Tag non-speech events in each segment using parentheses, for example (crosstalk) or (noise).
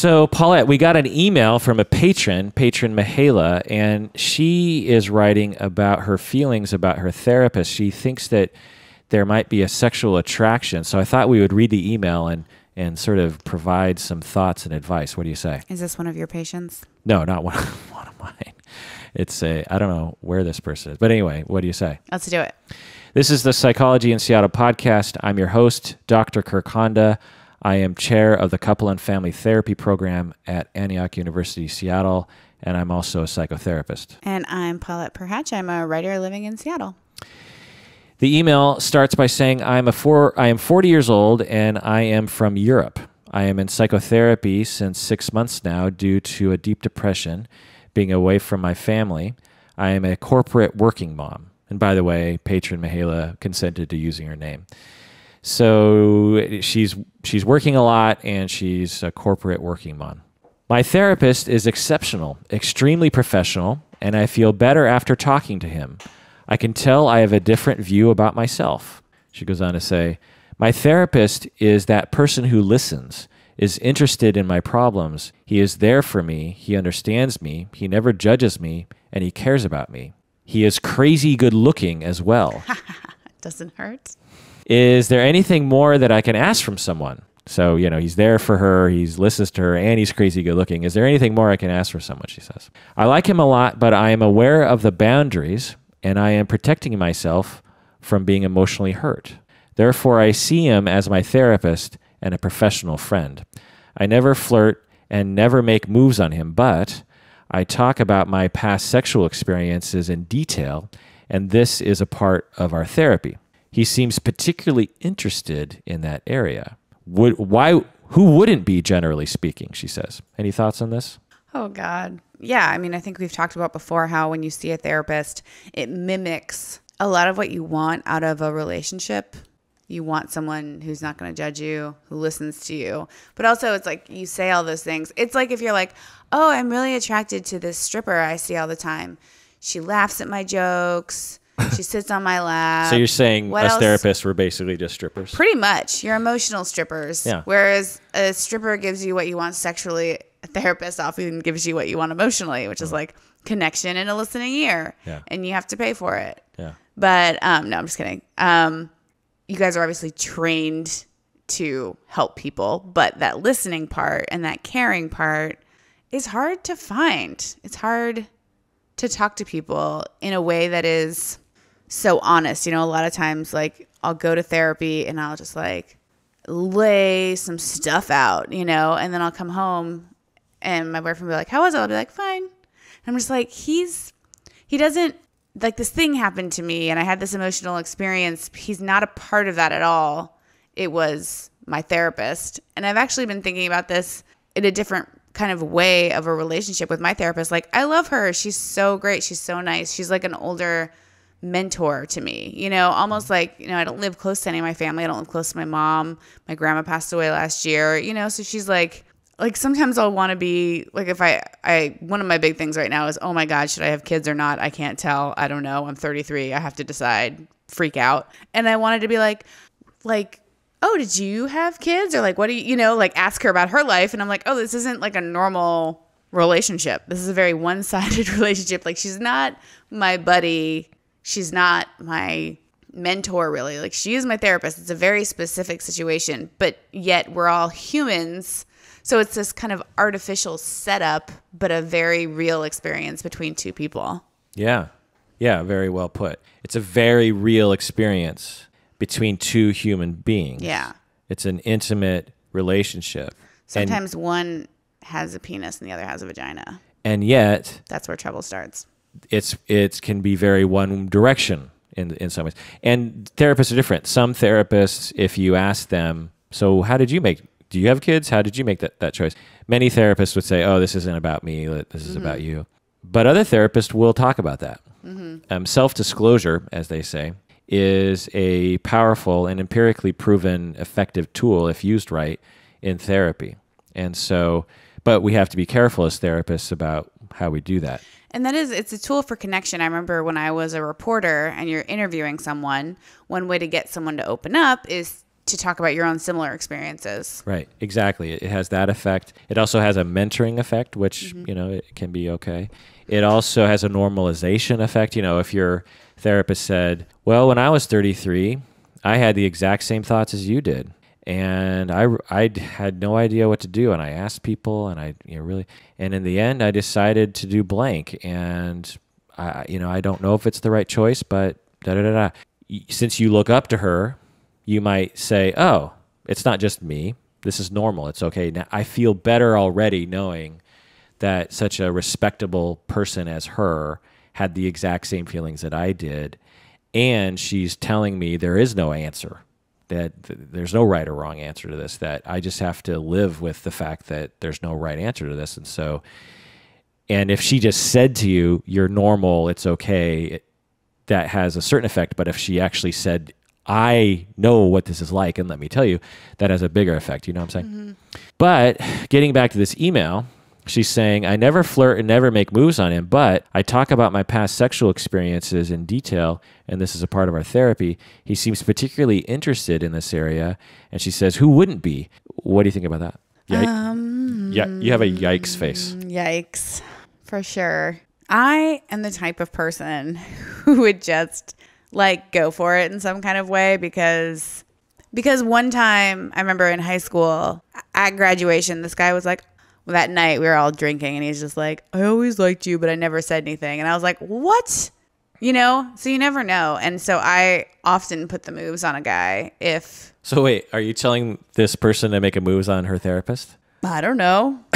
So, Paulette, we got an email from a patron, patron Mihaela, and she is writing about her feelings about her therapist. She thinks that there might be a sexual attraction. So, I thought we would read the email and, and sort of provide some thoughts and advice. What do you say? Is this one of your patients? No, not one, (laughs) one of mine. It's a, I don't know where this person is. But anyway, what do you say? Let's do it. This is the Psychology in Seattle podcast. I'm your host, Dr. Kirk Honda. I am chair of the Couple and Family Therapy Program at Antioch University, Seattle, and I'm also a psychotherapist. And I'm Paulette Perhach. I'm a writer living in Seattle. The email starts by saying, I'm a four, I am 40 years old and I am from Europe. I am in psychotherapy since six months now due to a deep depression, being away from my family. I am a corporate working mom. And by the way, patron Mihaela consented to using her name. So she's she's working a lot and she's a corporate working mom. My therapist is exceptional, extremely professional, and I feel better after talking to him. I can tell I have a different view about myself. She goes on to say, My therapist is that person who listens, is interested in my problems. He is there for me, he understands me, he never judges me, and he cares about me. He is crazy good looking as well. (laughs) Doesn't hurt. Is there anything more that I can ask from someone? So, you know, he's there for her, he's listens to her, and he's crazy good looking. Is there anything more I can ask for someone? She says. I like him a lot, but I am aware of the boundaries and I am protecting myself from being emotionally hurt. Therefore, I see him as my therapist and a professional friend. I never flirt and never make moves on him, but I talk about my past sexual experiences in detail, and this is a part of our therapy. He seems particularly interested in that area. Would why who wouldn't be generally speaking, she says. Any thoughts on this? Oh God. Yeah, I mean, I think we've talked about before how when you see a therapist, it mimics a lot of what you want out of a relationship. You want someone who's not going to judge you, who listens to you. But also, it's like you say all those things. It's like if you're like, oh, I'm really attracted to this stripper I see all the time. She laughs at my jokes. (laughs) She sits on my lap. So you're saying What us else? therapists were basically just strippers? Pretty much. You're emotional strippers. Yeah. Whereas a stripper gives you what you want sexually, a therapist often gives you what you want emotionally, which is like connection and a listening ear. Mm. Yeah. And you have to pay for it. Yeah. But um, no, I'm just kidding. Um, you guys are obviously trained to help people, but that listening part and that caring part is hard to find. It's hard to talk to people in a way that is so honest. You know, a lot of times, like, I'll go to therapy and I'll just like lay some stuff out, you know, and then I'll come home and my boyfriend will be like, How was it? I'll be like, Fine. And I'm just like, He's, he doesn't, like, this thing happened to me and I had this emotional experience. He's not a part of that at all. It was my therapist. And I've actually been thinking about this in a different kind of way of a relationship with my therapist. Like, I love her. She's so great. She's so nice. She's like an older mentor to me, you know, almost mm-hmm. like, you know, I don't live close to any of my family. I don't live close to my mom. My grandma passed away last year, you know, so she's like, like sometimes I'll want to be like if I I one of my big things right now is oh my god should I have kids or not? I can't tell. I don't know. I'm 33 I have to decide. Freak out. And I wanted to be like like oh did you have kids? Or like what do you you know like ask her about her life. And I'm like oh this isn't like a normal relationship. This is a very one-sided (laughs) relationship. Like she's not my buddy she's not my mentor really like she is my therapist it's a very specific situation but yet we're all humans so it's this kind of artificial setup but a very real experience between two people Yeah. Yeah, very well put. It's a very real experience between two human beings. Yeah. It's an intimate relationship. sometimes one has a penis and the other has a vagina And yet that's where trouble starts it's it can be very one direction in in some ways. And therapists are different. Some therapists, if you ask them, so how did you make? Do you have kids? How did you make that that choice? Many therapists would say, "Oh, this isn't about me. This is about you." But other therapists will talk about that. Um, Self disclosure, as they say, is a powerful and empirically proven effective tool if used right in therapy. And so, but we have to be careful as therapists about how we do that. And that is, it's a tool for connection. I remember when I was a reporter and you're interviewing someone, one way to get someone to open up is to talk about your own similar experiences. Right, exactly. It has that effect. It also has a mentoring effect, which, mm-hmm. you know, it can be okay. It also has a normalization effect. You know, if your therapist said, Well, when I was 33, I had the exact same thoughts as you did. And I, I had no idea what to do. And I asked people, and I you know, really, and in the end, I decided to do blank. And, I, you know, I don't know if it's the right choice, but da da da da. Since you look up to her, you might say, "Oh, it's not just me. This is normal. It's okay." Now I feel better already knowing that such a respectable person as her had the exact same feelings that I did, and she's telling me there is no answer. That th- there's no right or wrong answer to this. That I just have to live with the fact that there's no right answer to this, and so. And if she just said to you, "You're normal. It's okay," it, that has a certain effect. But if she actually said, I know what this is like, and let me tell you, that has a bigger effect. You know what I'm saying? Mm-hmm. But getting back to this email, she's saying, I never flirt and never make moves on him, but I talk about my past sexual experiences in detail, and this is a part of our therapy. He seems particularly interested in this area. And she says, Who wouldn't be? What do you think about that? Yike- um, yeah, you have a yikes face. Yikes, for sure. I am the type of person (laughs) who would just like go for it in some kind of way because because one time I remember in high school at graduation this guy was like well, that night we were all drinking and he's just like I always liked you but I never said anything and I was like what you know so you never know and so I often put the moves on a guy if So, wait, are you telling this person to make a moves on her therapist? I don't know (laughs)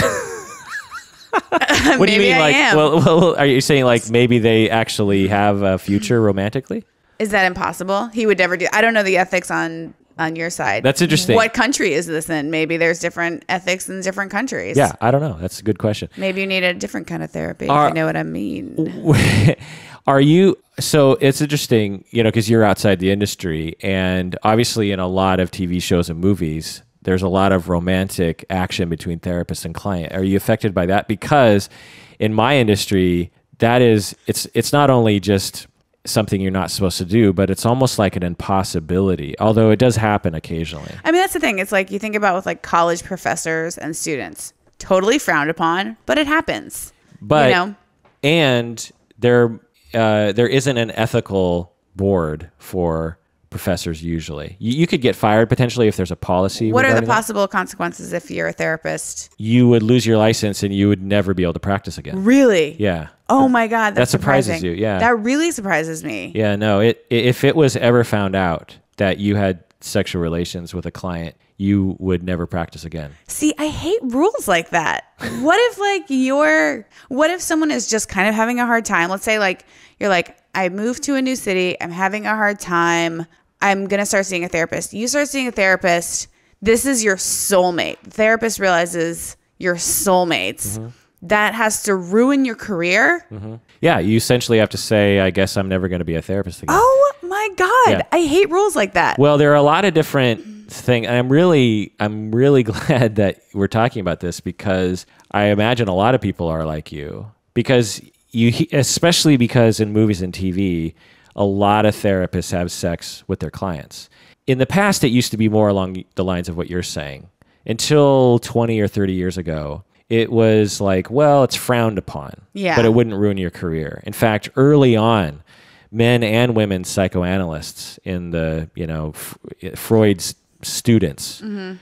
What do you mean? I like, am. well, well, are you saying like maybe they actually have a future romantically? Is that impossible? He would never do. I don't know the ethics on on your side. That's interesting. What country is this in? Maybe there's different ethics in different countries. Yeah, I don't know. That's a good question. Maybe you need a different kind of therapy. Are- if you know what I mean. (laughs) are you so it's interesting you know because you're outside the industry and obviously in a lot of tv shows and movies there's a lot of romantic action between therapist and client are you affected by that because in my industry that is it's it's not only just something you're not supposed to do but it's almost like an impossibility although it does happen occasionally I mean, that's the thing. It's like you think about with like college professors and students, totally frowned upon, but it happens. but you know, and there uh, there isn't an ethical board for professors usually you, you could get fired potentially if there's a policy what are the regarding that. possible consequences if you're a therapist? you would lose your license and you would never be able to practice again Really? yeah Oh my god, that's That surprises you, yeah. That really surprises me. yeah no it if it was ever found out that you had sexual relations with a client you would never practice again See, I hate rules like that. What if like you're what if someone is just kind of having a hard time? Let's say like you're like I moved to a new city, I'm having a hard time. I'm going to start seeing a therapist. You start seeing a therapist. This is your soulmate. The therapist realizes you're soulmates. Mm-hmm. That has to ruin your career. Mm-hmm. yeah you essentially have to say i guess i'm never going to be a therapist again Oh my god. Yeah. I hate rules like that. Well, there are a lot of different things. I'm really, I'm really (laughs) glad that we're talking about this because I imagine a lot of people are like you because you, especially because in movies and TV, a lot of therapists have sex with their clients. In the past, it used to be more along the lines of what you're saying. Until 20 or 30 years ago, it was like, well, it's frowned upon, Yeah. but it wouldn't ruin your career. In fact, early on, men and women psychoanalysts in the you know F- Freud's students, mm-hmm.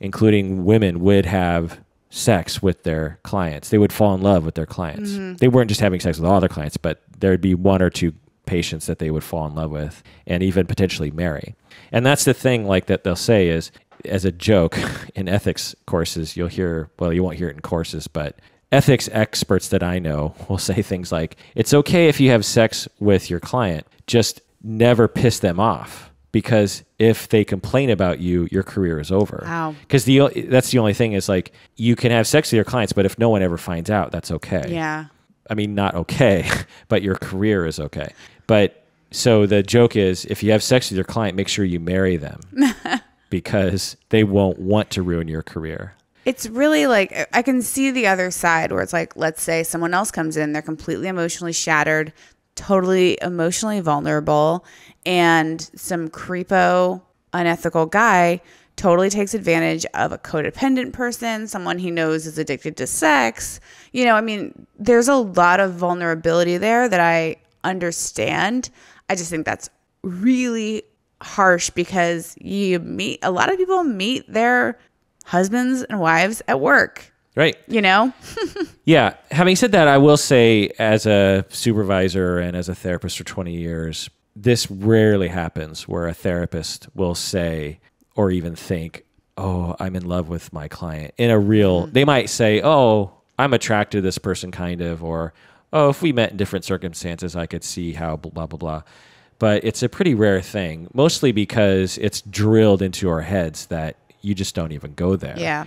including women, would have sex with their clients. They would fall in love with their clients. Mm-hmm. They weren't just having sex with all their clients, but there'd be one or two patients that they would fall in love with and even potentially marry. And that's the thing like that they'll say is as a joke in ethics courses you'll hear well you won't hear it in courses but ethics experts that I know will say things like, it's okay if you have sex with your client, just never piss them off. Because if they complain about you, your career is over. Wow. Because the that's the only thing is like you can have sex with your clients, but if no one ever finds out, that's okay. Yeah. I mean, not okay, (laughs) but your career is okay. But so the joke is if you have sex with your client, make sure you marry them (laughs) because they won't want to ruin your career. It's really like I can see the other side where it's like, let's say someone else comes in, they're completely emotionally shattered, totally emotionally vulnerable, and some creepo unethical guy totally takes advantage of a codependent person, someone he knows is addicted to sex. You know, I mean, there's a lot of vulnerability there that I understand. I just think that's really harsh because you meet a lot of people meet their husbands and wives at work, Right. you know? (laughs) Yeah. Having said that, I will say, as a supervisor and as a therapist for 20 years, this rarely happens where a therapist will say or even think, Oh, I'm in love with my client. In a real, mm-hmm. they might say, Oh, I'm attracted to this person, kind of, or Oh, if we met in different circumstances, I could see how blah, blah, blah, blah. But it's a pretty rare thing, mostly because it's drilled into our heads that you just don't even go there Yeah.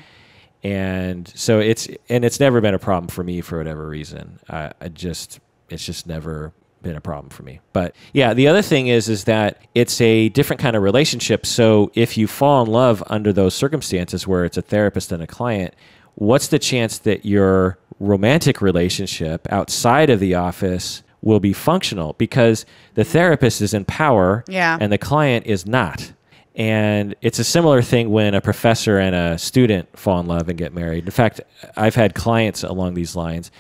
and so it's and it's never been a problem for me for whatever reason. I, I just it's just never been a problem for me. But yeah, the other thing is is that it's a different kind of relationship. So if you fall in love under those circumstances where it's a therapist and a client, what's the chance that your romantic relationship outside of the office will be functional because the therapist is in power Yeah. and the client is not. And it's a similar thing when a professor and a student fall in love and get married. In fact, I've had clients along these lines,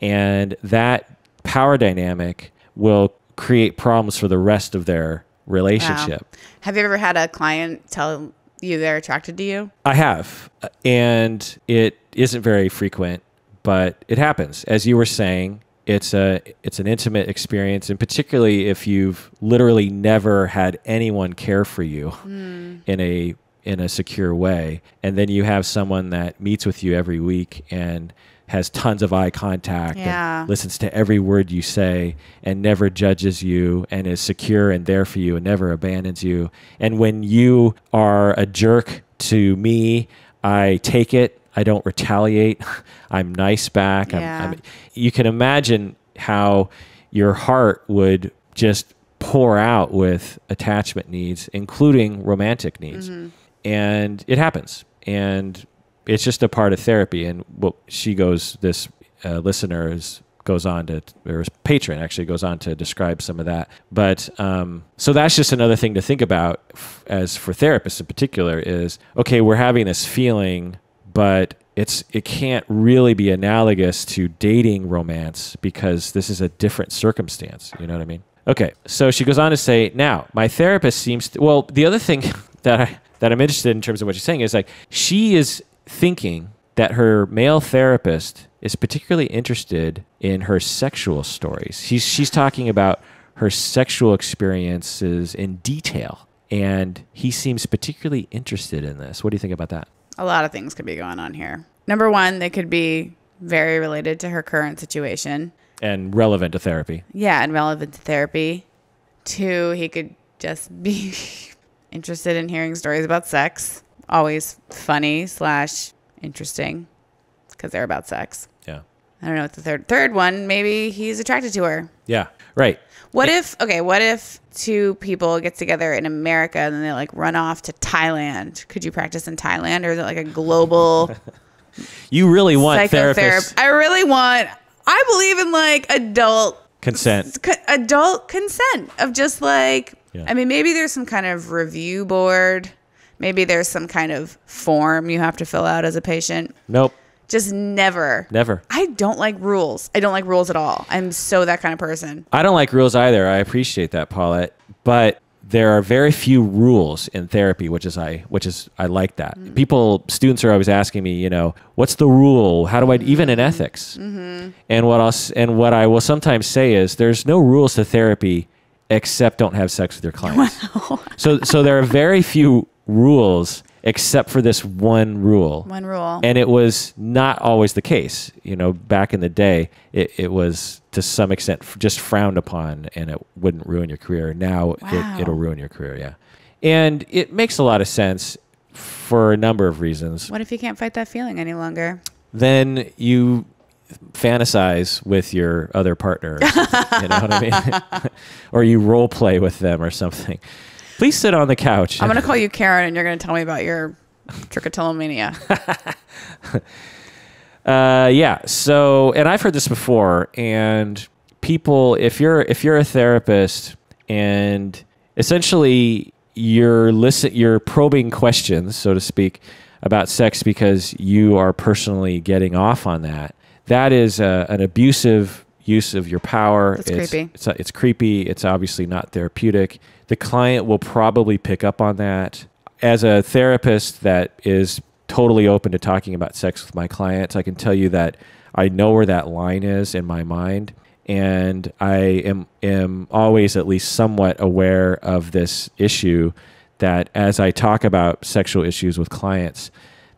and that power dynamic will create problems for the rest of their Wow. relationship. Have you ever had a client tell you they're attracted to you? I have, and it isn't very frequent, but it happens. As you were saying, it's a it's an intimate experience, and particularly if you've literally never had anyone care for you hmm. in a in a secure way, and then you have someone that meets with you every week and has tons of eye contact Yeah. and listens to every word you say and never judges you and is secure and there for you and never abandons you. And when you are a jerk to me, I take it. I don't retaliate. (laughs) I'm nice back. I'm- Yeah. I'm, you can imagine how your heart would just pour out with attachment needs, including romantic needs. And it happens. And it's just a part of therapy. And what she goes, this uh, listener is, goes on to, or his patron actually goes on to describe some of that. But um, so that's just another thing to think about f- as for therapists in particular is okay, we're having this feeling, but it's it can't really be analogous to dating romance because this is a different circumstance. You know what I mean? Okay, so she goes on to say, now my therapist seems to, well, the other thing (laughs) that I that I'm interested in terms of what she's saying is like she is thinking that her male therapist is particularly interested in her sexual stories. She's she's talking about her sexual experiences in detail, and he seems particularly interested in this. What do you think about that? A lot of things could be going on here. Number one, they could be very related to her current situation. And relevant to therapy. Yeah, and relevant to therapy. Two, he could just (laughs) be interested in hearing stories about sex. Always funny slash interesting because they're about sex. Yeah. I don't know what the third third one. Maybe he's attracted to her. Yeah. Right. What if okay? What if two people get together in America and then they like run off to Thailand? Could you practice in Thailand, or is it like a global (laughs) You really want therapists I really want. I believe in like adult consent. c- adult consent of just like Yeah. I mean maybe there's some kind of review board maybe there's some kind of form you have to fill out as a patient Nope. Just never Never. I don't like rules I don't like rules at all I'm so that kind of person I don't like rules either. I appreciate that, Paulette. But there are very few rules in therapy, which is I which is I like that. Mm-hmm. People students are always asking me, you know, what's the rule? How do I even in mm-hmm. ethics? Mm-hmm. And what else and what I will sometimes say is there's no rules to therapy except don't have sex with your clients. (laughs) so so there are very few rules except for this one rule. one rule And it was not always the case. You know, back in the day, it, it was to some extent just frowned upon and it wouldn't ruin your career. Now Wow. it, it'll ruin your career, yeah. And it makes a lot of sense for a number of reasons. what if you can't fight that feeling any longer Then you fantasize with your other partner. you know what I mean? (laughs) (laughs) or you role play with them or something. Please sit on the couch. I'm gonna call you Karen and you're gonna tell me about your trichotillomania (laughs) Uh, yeah. So, and I've heard this before, and people, if you're if you're a therapist, and essentially you're listen you're probing questions, so to speak, about sex because you are personally getting off on that. That is uh, an abusive use of your power. That's it's, creepy. It's, it's creepy. It's obviously not therapeutic. The client will probably pick up on that. As a therapist that is totally open to talking about sex with my clients, I can tell you that I know where that line is in my mind. And I am, am always at least somewhat aware of this issue that as I talk about sexual issues with clients,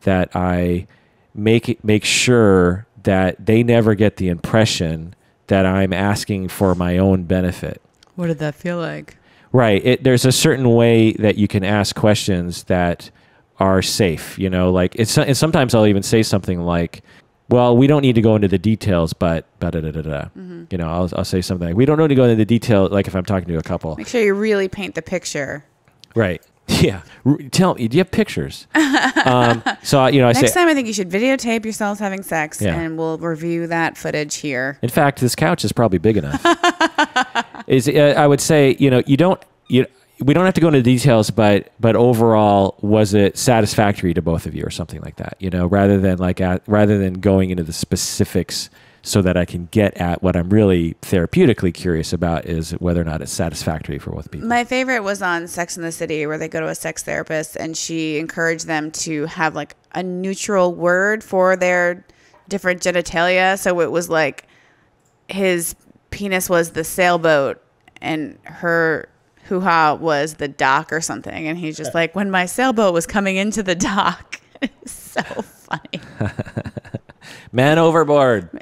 that I make make sure that they never get the impression that I'm asking for my own benefit. What did that feel like? Right. It, there's a certain way that you can ask questions that are safe. You know, like it's and sometimes I'll even say something like, "Well, we don't need to go into the details, but da da da da." da." You know, I'll I'll say something like, "We don't need to go into the detail." Like if I'm talking to a couple, Make sure you really paint the picture. right? (laughs) Yeah. Tell me, do you have pictures? (laughs) um, so you know, I Next say. time, I think you should videotape yourselves having sex, Yeah. and we'll review that footage here. In fact, this couch is probably big enough. (laughs) is uh, I would say you know you don't you we don't have to go into details, but but overall, was it satisfactory to both of you or something like that? You know, rather than like at, rather than going into the specifics, so that I can get at what I'm really therapeutically curious about is whether or not it's satisfactory for both people. My favorite was on Sex in the City, where they go to a sex therapist and she encouraged them to have like a neutral word for their different genitalia. So it was like his penis was the sailboat and her hoo ha was the dock or something. And he's just (laughs) like, when my sailboat was coming into the dock. (laughs) so funny. (laughs) Man overboard.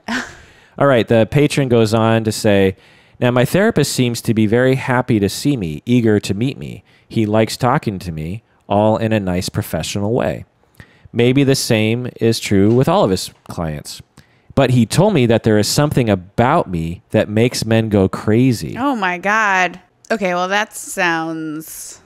All right. The patron goes on to say, Now, my therapist seems to be very happy to see me, eager to meet me. He likes talking to me, all in a nice professional way. Maybe the same is true with all of his clients. But he told me that there is something about me that makes men go crazy. Oh my God. Okay, well, that sounds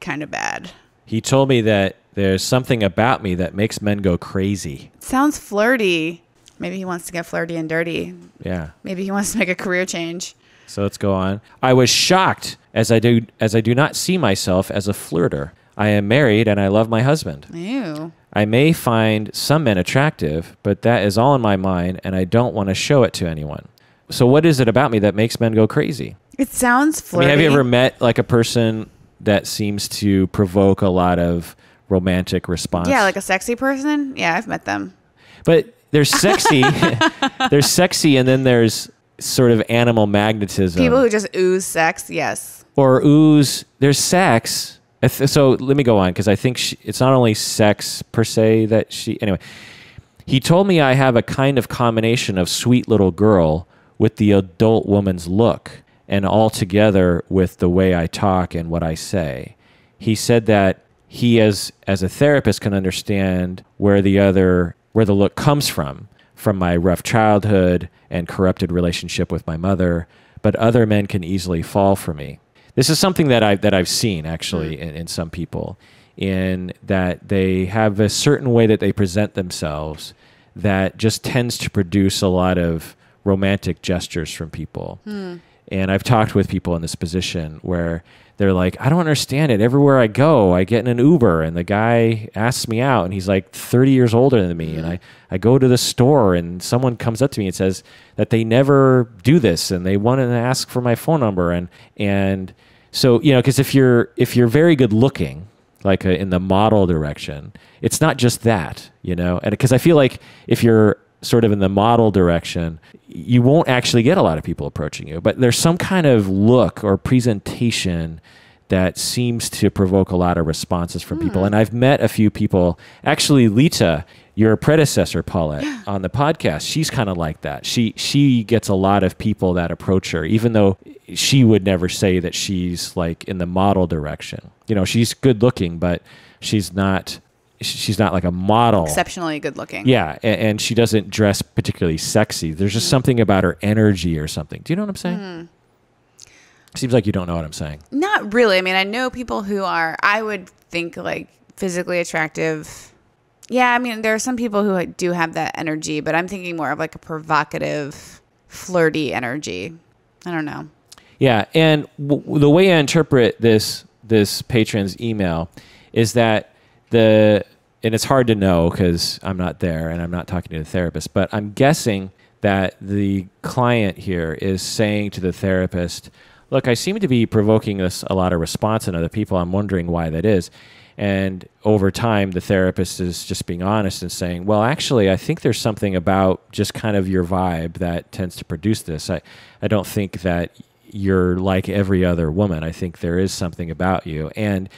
kind of bad. He told me that there's something about me that makes men go crazy. Sounds flirty. Maybe he wants to get flirty and dirty. Yeah. Maybe he wants to make a career change. So let's go on. I was shocked as I do as I do not see myself as a flirter. I am married and I love my husband. Ew. I may find some men attractive, but that is all in my mind and I don't want to show it to anyone. So what is it about me that makes men go crazy? It sounds I flirty. mean, have you ever met like a person that seems to provoke a lot of romantic response? Yeah, like a sexy person. Yeah, I've met them. But there's sexy, (laughs) there's sexy, and then there's sort of animal magnetism. People who just ooze sex. Yes. or ooze there's sex so let me go on because i think she, it's not only sex per se that she anyway he told me i have a kind of combination of sweet little girl with the adult woman's look and all together with the way i talk and what i say he said that he as as a therapist can understand where the other where the look comes from from my rough childhood and corrupted relationship with my mother but other men can easily fall for me. This is something that I that I've seen actually mm. in, in some people, in that they have a certain way that they present themselves that just tends to produce a lot of romantic gestures from people. Hmm. And I've talked with people in this position where they're like, I don't understand it. Everywhere I go, I get in an Uber and the guy asks me out and he's like 30 years older than me. And I, I go to the store and someone comes up to me and says that they never do this and they want to ask for my phone number. And, and so, you know, because if you're, if you're very good looking, like uh in the model direction, it's not just that, you know, and because I feel like if you're sort of in the model direction, you won't actually get a lot of people approaching you. But there's some kind of look or presentation that seems to provoke a lot of responses from people. Hmm. And I've met a few people, actually, Lita, your predecessor, Paulette, (gasps) on the podcast, she's kind of like that. She she gets a lot of people that approach her, even though she would never say that she's like in the model direction. You know, she's good looking, but she's not she's not like a model. Exceptionally good looking. Yeah, and, and she doesn't dress particularly sexy. There's just mm. something about her energy or something. Do you know what I'm saying? Hmm. Seems like you don't know what I'm saying. Not really. I mean, I know people who are, I would think like physically attractive. Yeah, I mean, there are some people who do have that energy, but I'm thinking more of like a provocative, flirty energy. I don't know. Yeah, and w- the way I interpret this this patron's email is that the and it's hard to know because I'm not there and I'm not talking to the therapist, but I'm guessing that the client here is saying to the therapist, Look, I seem to be provoking this a lot of response in other people. I'm wondering why that is. And over time, the therapist is just being honest and saying, Well, actually, I think there's something about just kind of your vibe that tends to produce this. I, I don't think that you're like every other woman. I think there is something about you. And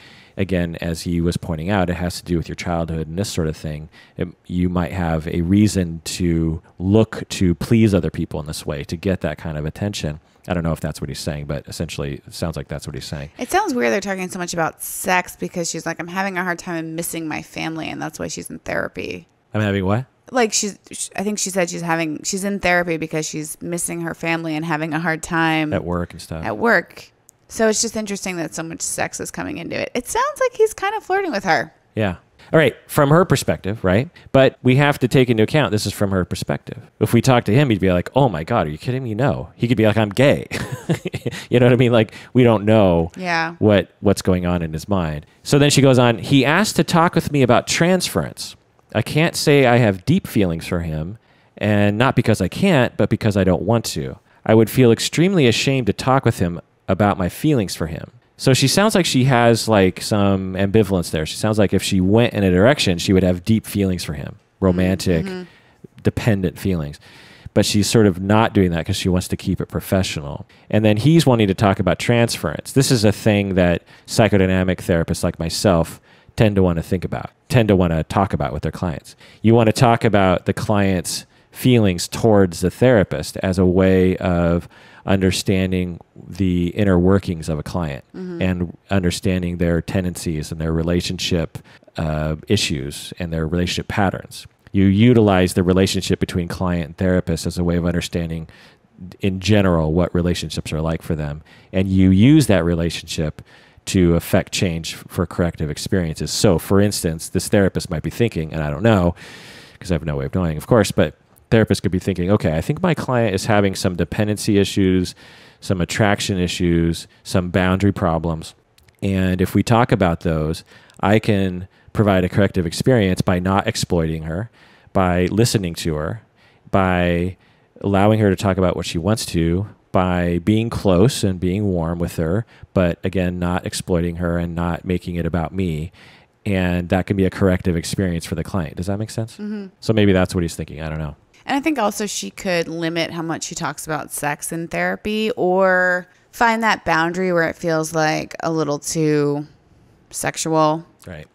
again, as he was pointing out, it has to do with your childhood and this sort of thing. It, you might have a reason to look to please other people in this way to get that kind of attention. I don't know if that's what he's saying, but essentially, it sounds like that's what he's saying. It sounds weird they're talking so much about sex because she's like, I'm having a hard time and missing my family, and that's why she's in therapy. I'm having what? Like she's, I think she said she's having, she's in therapy because she's missing her family and having a hard time At work and stuff. at work. So it's just interesting that so much sex is coming into it. It sounds like he's kind of flirting with her. Yeah. All right, from her perspective, right? But we have to take into account this is from her perspective. If we talk to him, he'd be like, "Oh my god, are you kidding me?" No. He could be like, "I'm gay." (laughs) you know what I mean? Like we don't know Yeah. what what's going on in his mind. So then she goes on, "He asked to talk with me about transference. I can't say I have deep feelings for him, and not because I can't, but because I don't want to. I would feel extremely ashamed to talk with him about my feelings for him." So she sounds like she has like some ambivalence there. She sounds like if she went in a direction, she would have deep feelings for him, mm-hmm. romantic, mm-hmm. dependent feelings. But she's sort of not doing that because she wants to keep it professional. And then he's wanting to talk about transference. This is a thing that psychodynamic therapists like myself tend to want to think about, tend to want to talk about with their clients. You want to talk about the client's feelings towards the therapist as a way of understanding the inner workings of a client and understanding their tendencies and their relationship uh, issues and their relationship patterns. You utilize the relationship between client and therapist as a way of understanding in general what relationships are like for them and you use that relationship to affect change for corrective experiences so for instance this therapist might be thinking and i don't know because i have no way of knowing of course but therapist could be thinking okay i think my client is having some dependency issues some attraction issues some boundary problems and if we talk about those i can provide a corrective experience by not exploiting her by listening to her by allowing her to talk about what she wants to by being close and being warm with her, but again, not exploiting her and not making it about me. And that can be a corrective experience for the client. Does that make sense? Mm-hmm. So maybe that's what he's thinking. I don't know. And I think also she could limit how much she talks about sex in therapy or find that boundary where it feels like a little too sexual. Right.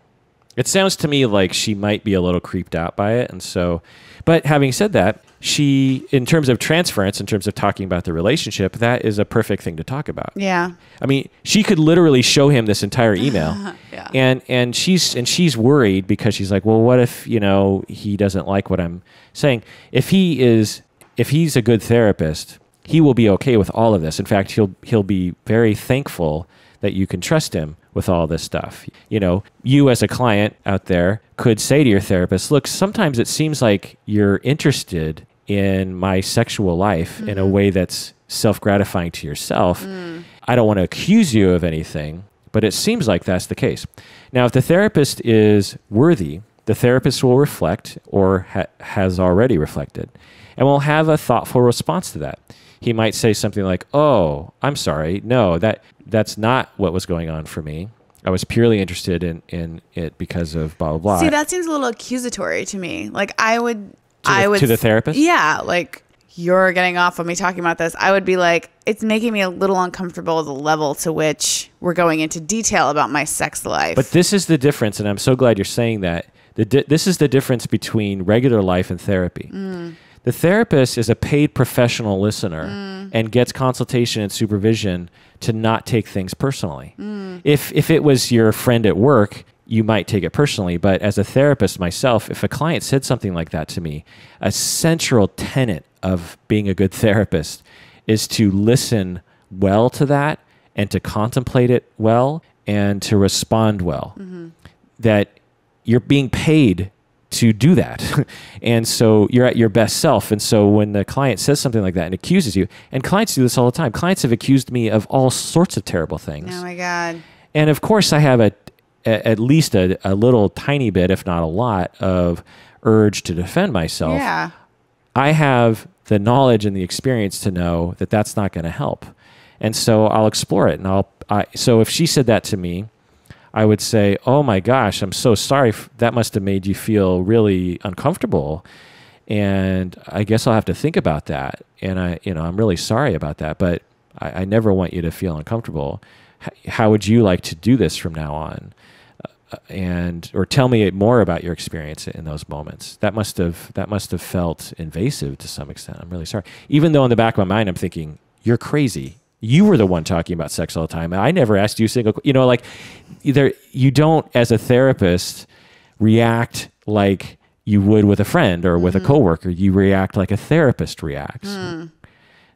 It sounds to me like she might be a little creeped out by it. And so, but having said that, she, in terms of transference, in terms of talking about the relationship, that is a perfect thing to talk about. Yeah. I mean, she could literally show him this entire email. (laughs) Yeah. And and she's and she's worried because she's like, "Well, what if, you know, he doesn't like what I'm saying? If he is if he's a good therapist, he will be okay with all of this. In fact, he'll he'll be very thankful that you can trust him with all this stuff. You know, you as a client out there could say to your therapist, "Look, sometimes it seems like you're interested in my sexual life in a mm-hmm. way that's self-gratifying to yourself. Mm. I don't want to accuse you of anything, but it seems like that's the case. Now, if the therapist is worthy, the therapist will reflect or ha- has already reflected and will have a thoughtful response to that. He might say something like, "Oh, I'm sorry. No, that that's not what was going on for me. I was purely interested in in it because of blah blah blah." See, that seems a little accusatory to me. Like I would, To I would to the therapist? Yeah, like you're getting off on me talking about this. I would be like, it's making me a little uncomfortable the level to which we're going into detail about my sex life. But this is the difference, and I'm so glad you're saying that. The di- this is the difference between regular life and therapy. Mm. The therapist is a paid professional listener mm. and gets consultation and supervision to not take things personally. Mm. If if it was your friend at work, you might take it personally. But as a therapist myself, if a client said something like that to me, a central tenet of being a good therapist is to listen well to that and to contemplate it well and to respond well. Mm-hmm. That you're being paid to do that. (laughs) and so you're at your best self. And so when the client says something like that and accuses you, and clients do this all the time, clients have accused me of all sorts of terrible things. oh my god, And of course, I have a, a at least a, a little tiny bit, if not a lot, of urge to defend myself. Yeah. I have the knowledge and the experience to know that that's not going to help. And so I'll explore it. And I'll, I, so if she said that to me, I would say, "Oh my gosh, I'm so sorry. That must have made you feel really uncomfortable." And I guess I'll have to think about that. And I, you know, I'm really sorry about that. But I, I never want you to feel uncomfortable. H- how would you like to do this from now on? Uh, and or tell me more about your experience in those moments. That must have that must have felt invasive to some extent. I'm really sorry. Even though in the back of my mind I'm thinking, "You're crazy." you were the one talking about sex all the time. I never asked you a single, you know, like either you don't as a therapist react like you would with a friend or with a coworker. You react like a therapist reacts.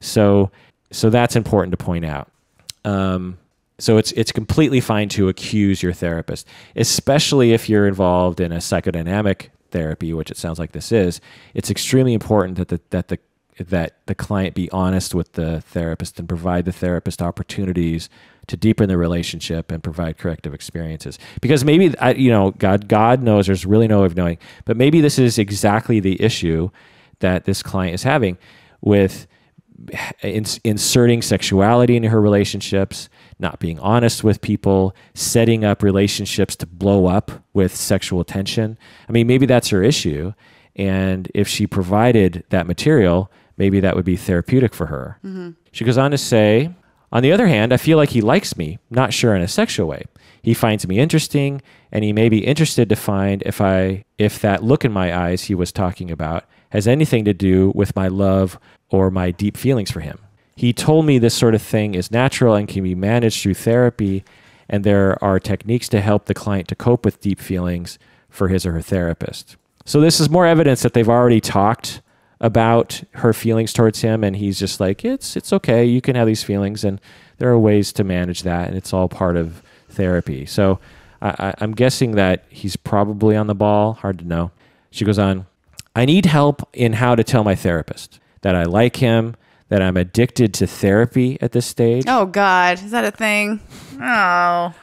So, so that's important to point out. Um, so it's it's completely fine to accuse your therapist, especially if you're involved in a psychodynamic therapy, which it sounds like this is. It's extremely important that the that the that the client be honest with the therapist and provide the therapist opportunities to deepen the relationship and provide corrective experiences. Because maybe you know, God God knows there's really no way of knowing, but maybe this is exactly the issue that this client is having with ins- inserting sexuality into her relationships, not being honest with people, setting up relationships to blow up with sexual tension. I mean, maybe that's her issue. And if she provided that material, maybe that would be therapeutic for her. Mm-hmm. She goes on to say, on the other hand, I feel like he likes me, not sure in a sexual way. He finds me interesting, and he may be interested to find if I if that look in my eyes he was talking about has anything to do with my love or my deep feelings for him. He told me this sort of thing is natural and can be managed through therapy, and there are techniques to help the client to cope with deep feelings for his or her therapist. So this is more evidence that they've already talked about her feelings towards him and he's just like it's it's okay. You can have these feelings and there are ways to manage that and it's all part of therapy. So I, i'm guessing that he's probably on the ball. Hard to know. She goes on i need help in how to tell my therapist that i like him that i'm addicted to therapy at this stage Oh God, is that a thing? Oh.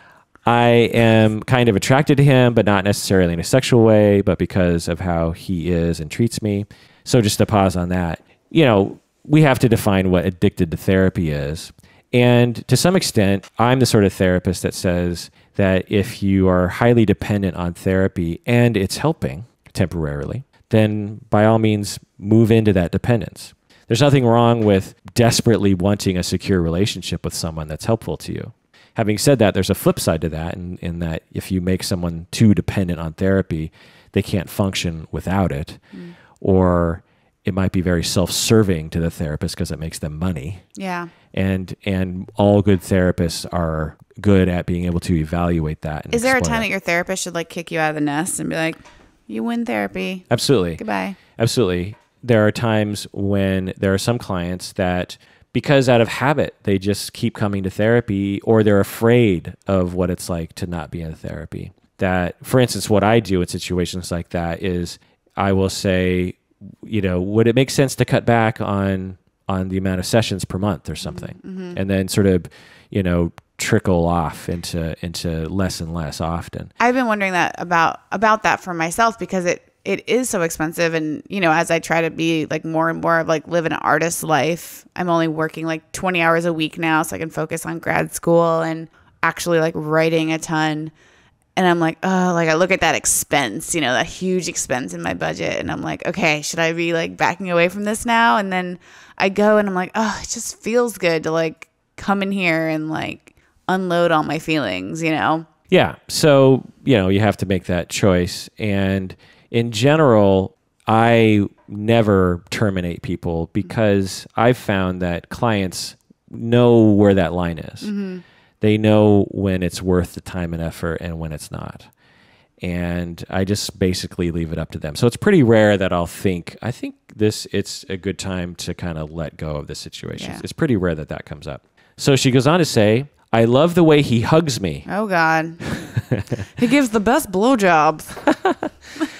I am kind of attracted to him, but not necessarily in a sexual way, but because of how he is and treats me. So just to pause on that, you know, we have to define what addicted to therapy is. And to some extent, I'm the sort of therapist that says that if you are highly dependent on therapy and it's helping temporarily, then by all means move into that dependence. There's nothing wrong with desperately wanting a secure relationship with someone that's helpful to you. Having said that, there's a flip side to that, in, in that if you make someone too dependent on therapy, they can't function without it. Mm. Or it might be very self-serving to the therapist because it makes them money. Yeah. And and all good therapists are good at being able to evaluate that. And Is there a time that your therapist should like kick you out of the nest and be like, "You win therapy. Absolutely. Goodbye." Absolutely. There are times when there are some clients that, because out of habit, they just keep coming to therapy or they're afraid of what it's like to not be in therapy. That, for instance, what I do in situations like that is I will say, you know, would it make sense to cut back on on the amount of sessions per month or something, mm-hmm. Mm-hmm. and then sort of, you know, trickle off into into less and less often. I've been wondering that about about that for myself because it it is so expensive. And you know as I try to be like more and more of like live an artist's life I'm only working like 20 hours a week now so I can focus on grad school and actually like writing a ton. And I'm like oh like I look at that expense you know that huge expense in my budget. And I'm like okay should I be like backing away from this now? And then I go and I'm like oh it just feels good to like come in here and like unload all my feelings you know? Yeah. So, you know, you have to make that choice. And in general, I never terminate people because I've found that clients know where that line is. Mm-hmm. They know when it's worth the time and effort and when it's not. And I just basically leave it up to them. So it's pretty rare that I'll think, I think this, it's a good time to kind of let go of this situation. Yeah. It's pretty rare that that comes up. So she goes on to say, I love the way he hugs me. Oh God. (laughs) he gives the best blowjobs. (laughs)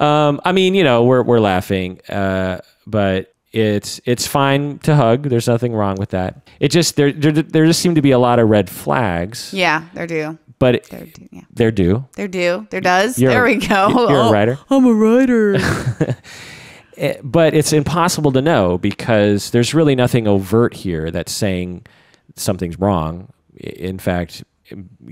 Um, I mean, you know, we're we're laughing, uh, but it's it's fine to hug. There's nothing wrong with that. It just there there, there just seem to be a lot of red flags, Yeah, they're due. but it, They're due. Yeah, they're due. they're. There does. You're- there we go. you're a Oh, writer. (laughs) I'm a writer. (laughs) Eh, but it's impossible to know because there's really nothing overt here that's saying something's wrong. In fact,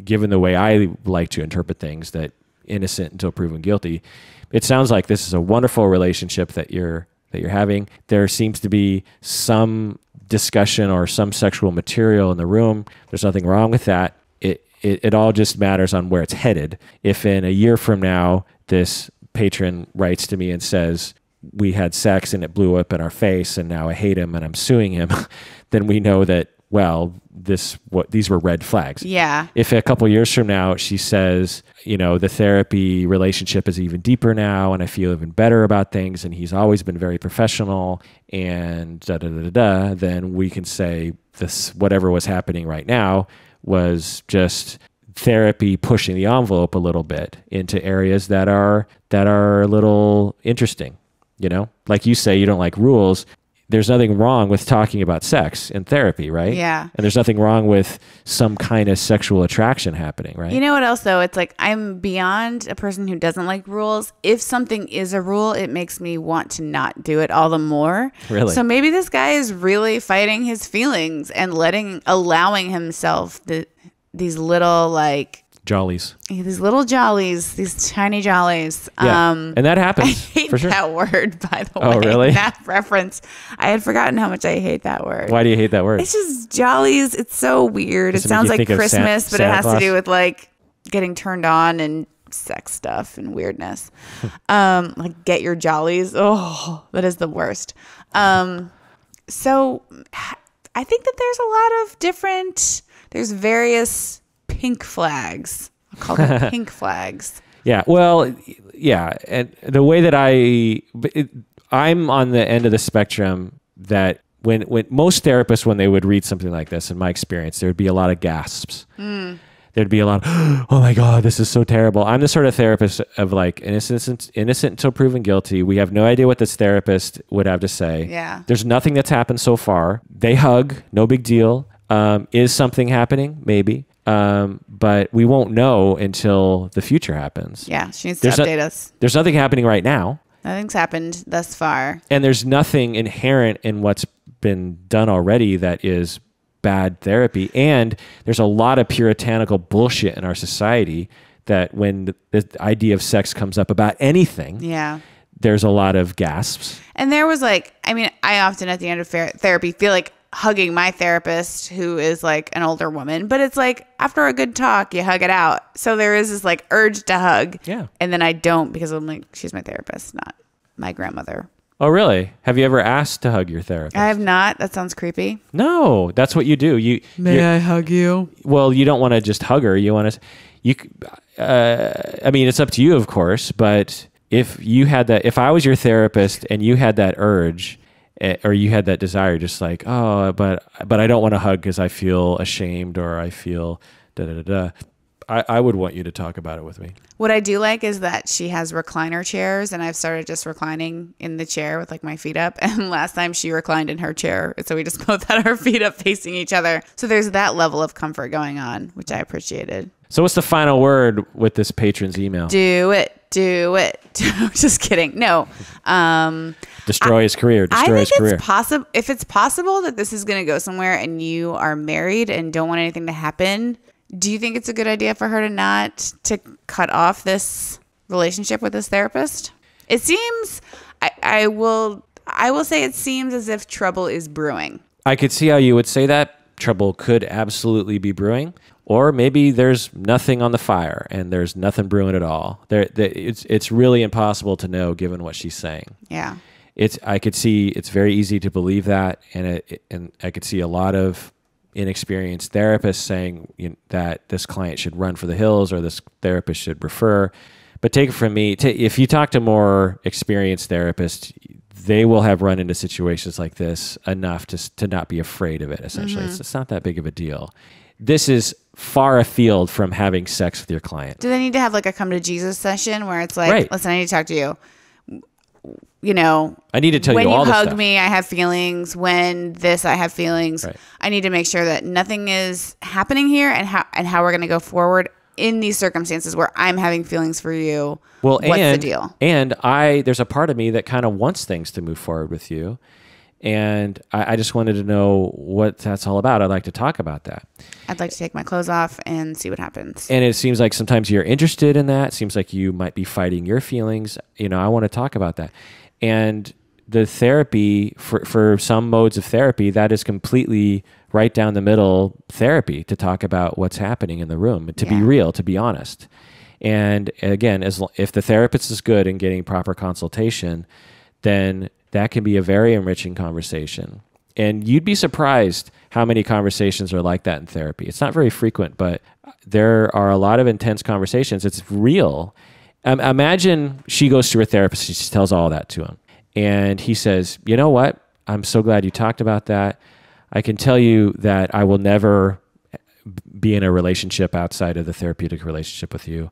given the way I like to interpret things, that innocent until proven guilty, it sounds like this is a wonderful relationship that you're that you're having. There seems to be some discussion or some sexual material in the room. There's nothing wrong with that. It, it it all just matters on where it's headed. If in a year from now this patron writes to me and says we had sex and it blew up in our face and now I hate him and I'm suing him, (laughs) then we know that well this what these were red flags. yeah. If a couple years from now she says, you know, the therapy relationship is even deeper now and I feel even better about things and he's always been very professional and da da da da, da then we can say this whatever was happening right now was just therapy pushing the envelope a little bit into areas that are that are a little interesting you know like you say you don't like rules there's nothing wrong with talking about sex in therapy right Yeah. and there's nothing wrong with some kind of sexual attraction happening right You know what else though? It's like I'm beyond a person who doesn't like rules. If something is a rule, it makes me want to not do it all the more. Really? So maybe this guy is really fighting his feelings and letting allowing himself the these little like jollies these little jollies, these tiny jollies. yeah Um and that (laughs) I happens hate for sure that word, by the way. (laughs) Oh, way. really? That reference. I had forgotten how much I hate that word. why do you hate that word It's just jollies. It's so weird. Does it sounds like think of San- Christmas, but Santa it has Claus? to do with like getting turned on and sex stuff and weirdness. um, like get your jollies. Oh, that is the worst. Um, so I think that there's a lot of different. There's various pink flags. I'll call them (laughs) pink flags. Yeah. Well, yeah. And the way that I, it, I'm on the end of the spectrum that when, when most therapists, when they would read something like this, in my experience, there would be a lot of gasps. There'd be a lot of, (gasps) oh my God, this is so terrible. I'm the sort of therapist of like innocent, innocent until proven guilty. We have no idea what this therapist would have to say. Yeah. There's nothing that's happened so far. They hug, no big deal. Um, is something happening? Maybe. Um, but we won't know until the future happens Yeah, she needs to There's a- update us. there's nothing happening right now Nothing's happened thus far. and there's nothing inherent in what's been done already that is bad therapy and there's a lot of puritanical bullshit in our society that when the, the idea of sex comes up about anything Yeah. there's a lot of gasps And there was like, I mean, I often at the end of therapy feel like hugging my therapist, who is like an older woman, but it's like after a good talk, you hug it out. So there is this like urge to hug. Yeah. And then I don't because I'm like, she's my therapist, not my grandmother. oh really have you ever asked to hug your therapist I have not. That sounds creepy. no that's what you do you you're- I hug you? well you don't want to just hug her you want to you uh, i mean it's up to you of course but if you had that if i was your therapist and you had that urge Eh, or you had that desire just like oh but but i don't want to hug because i feel ashamed or i feel da da da da I, I would want you to talk about it with me What I do like is that she has recliner chairs, and I've started just reclining in the chair with like my feet up. (laughs) And last time she reclined in her chair, so we just (laughs) both had our feet up facing each other. So there's that level of comfort going on, which I appreciated. So what's the final word with this patron's email Do it, do it. (laughs) just kidding. No. Um, destroy his career I destroy think his career it's possible if it's possible that this is going to go somewhere and you are married and don't want anything to happen. Do you think it's a good idea for her to not to cut off this relationship with this therapist? It seems I, I will I will say it seems as if trouble is brewing. I could see how you would say that. Trouble could absolutely be brewing, or maybe there's nothing on the fire and there's nothing brewing at all. There, there it's it's really impossible to know given what she's saying. Yeah. It's I could see it's very easy to believe that, and it, and I could see a lot of inexperienced therapists saying you know, that this client should run for the hills or this therapist should refer. But take it from me, ta if you talk to more experienced therapists, they will have run into situations like this enough to, to not be afraid of it, essentially. Mm-hmm. It's, it's not that big of a deal. This is far afield from having sex with your client. Do they need to have like a come to Jesus session where it's like, Right. listen, I need to talk to you. you know, I need to tell when you you, all this hug me, I have feelings. When this, I have feelings. Right. I need to make sure that nothing is happening here, and how and how we're going to go forward in these circumstances where I'm having feelings for you. Well, what's and, the deal? And I, there's a part of me that kind of wants things to move forward with you, and I, I just wanted to know what that's all about. I'd like to talk about that. I'd like to take my clothes off and see what happens. And it seems like sometimes you're interested in that. Seems like you might be fighting your feelings. You know, I want to talk about that. And the therapy for for some modes of therapy that is completely right down the middle therapy to talk about what's happening in the room to be real to be honest and again as if the therapist is good in getting proper consultation then that can be a very enriching conversation. And you'd be surprised how many conversations are like that in therapy. It's not very frequent but there are a lot of intense conversations. It's real. Um, imagine she goes to her therapist and she tells all that to him. And he says you know what? I'm so glad you talked about that. I can tell you that i will never be in a relationship outside of the therapeutic relationship with you.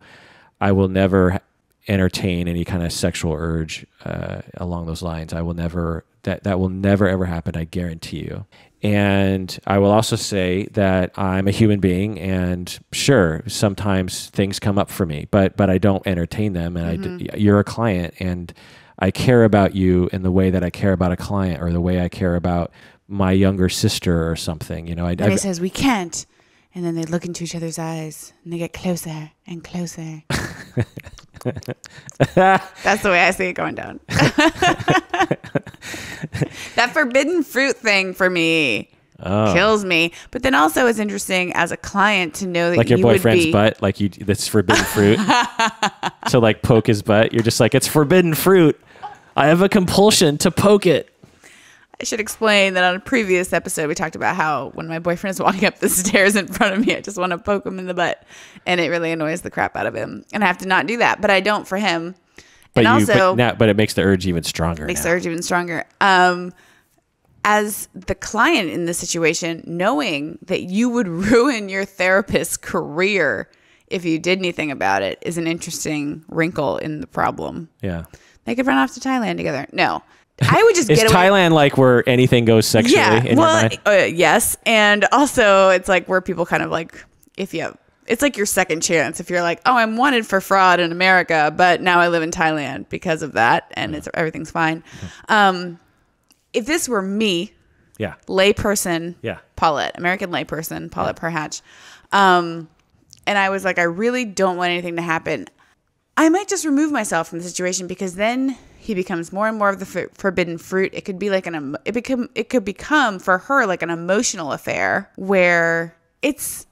I will never entertain any kind of sexual urge uh, along those lines i will never that that will never ever happen i guarantee you and i will also say that i'm a human being and sure sometimes things come up for me but but i don't entertain them and I d you're a client and i care about you in the way that i care about a client or the way i care about my younger sister or something you know I, I says, We can't. And then they look into each other's eyes and they get closer and closer. (laughs) (laughs) That's the way I see it going down. (laughs) that forbidden fruit thing for me oh. kills me. But then also it's interesting as a client to know that like your you would boyfriend's be, butt, like you that's forbidden fruit. (laughs) to like poke his butt, you're just like it's forbidden fruit. I have a compulsion to poke it. I should explain that on a previous episode we talked about how when my boyfriend is (laughs) walking up the stairs in front of me, I just want to poke him in the butt, and it really annoys the crap out of him. And I have to not do that, but I don't for him. But and you, also but, now, but it makes the urge even stronger. makes now. the urge even stronger. Um, as the client in this situation, knowing that you would (laughs) ruin your therapist's career if you did anything about it is an interesting wrinkle in the problem. yeah. They could run off to Thailand together. No, I would just Is get away. Thailand like where anything goes sexually yeah, in your well, mind? uh, yes, and also it's like where people kind of like if you. It's like your second chance if you're like, oh, I'm wanted for fraud in America, but now I live in Thailand because of that, and it's everything's fine. Um, if this were me, Yeah. layperson, Yeah. Paulette, American layperson, Paulette Perhach, um, and I was like, I really don't want anything to happen. I might just remove myself from the situation because then he becomes more and more of the forbidden fruit. It could be like an it become it could become for her like an emotional affair where it's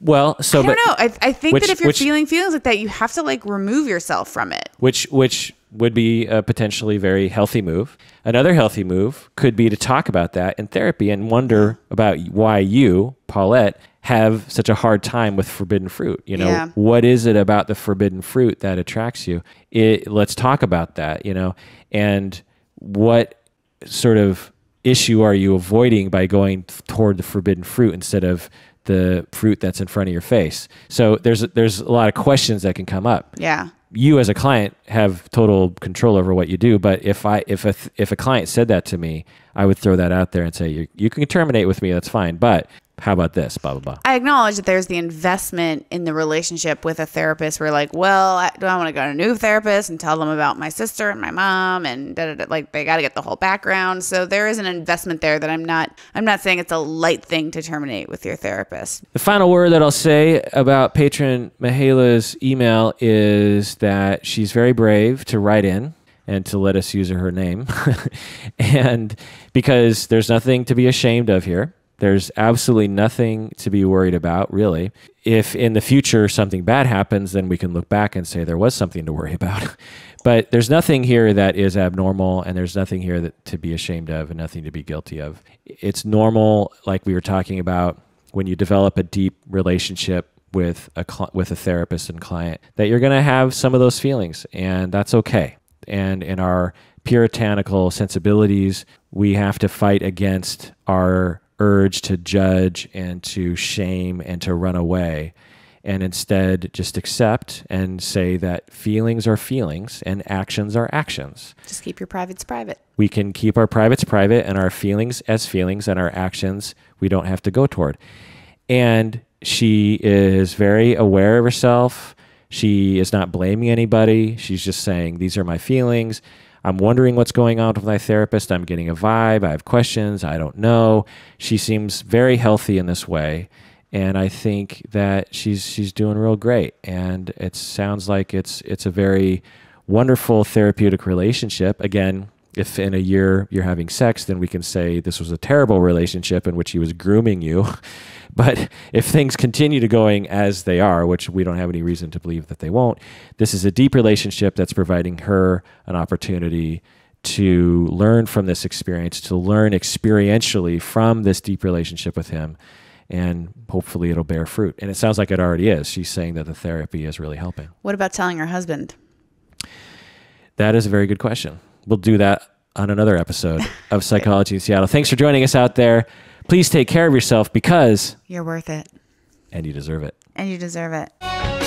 Well, so I don't but know. I, I think which- that if you're which- feeling feelings like that, you have to like remove yourself from it. which which would be a potentially very healthy move. Another healthy move could be to talk about that in therapy and wonder about why you, Paulette, have such a hard time with forbidden fruit. You know, Yeah. what is it about the forbidden fruit that attracts you? It, let's talk about that. You know, and what sort of issue are you avoiding by going toward the forbidden fruit instead of the fruit that's in front of your face? So there's there's a lot of questions that can come up Yeah. you as a client have total control over what you do. But if I if a if a client said that to me, I would throw that out there and say you you can terminate with me. That's fine. But how about this? Blah blah blah. I acknowledge that there's the investment in the relationship with a therapist. Where like, well, I, do I want to go to a new therapist and tell them about my sister and my mom and da, da, da, like they got to get the whole background. So there is an investment there that I'm not. I'm not saying it's a light thing to terminate with your therapist. The final word that I'll say about patron Mahala's email is that she's very brave to write in and to let us use her name. (laughs) and because there's nothing to be ashamed of here. There's absolutely nothing to be worried about, really. If in the future something bad happens, then we can look back and say there was something to worry about. (laughs) but there's nothing here that is abnormal, and there's nothing here that to be ashamed of, and nothing to be guilty of. It's normal, like we were talking about, when you develop a deep relationship with a with a therapist and client, that you're going to have some of those feelings, and that's okay. And in our puritanical sensibilities, we have to fight against our urge to judge and to shame and to run away. and instead just accept and say that feelings are feelings and actions are actions. Just keep your privates private. We can keep our privates private and our feelings as feelings and our actions we don't have to go toward. And she is very aware of herself. She is not blaming anybody. She's just saying, These are my feelings. I'm wondering what's going on with my therapist. I'm getting a vibe. I have questions. I don't know. She seems very healthy in this way. And I think that she's she's doing real great. And it sounds like it's it's a very wonderful therapeutic relationship. Again, if in a year you're having sex, then we can say this was a terrible relationship in which he was grooming you. (laughs) But if things continue to going as they are, which we don't have any reason to believe that they won't, this is a deep relationship that's providing her an opportunity to learn from this experience, to learn experientially from this deep relationship with him. And hopefully it'll bear fruit. And it sounds like it already is. She's saying that the therapy is really helping. What about telling her husband? That is a very good question. We'll do that on another episode of Psychology in Seattle. Thanks for joining us out there. Please take care of yourself because You're worth it. and you deserve it. And you deserve it.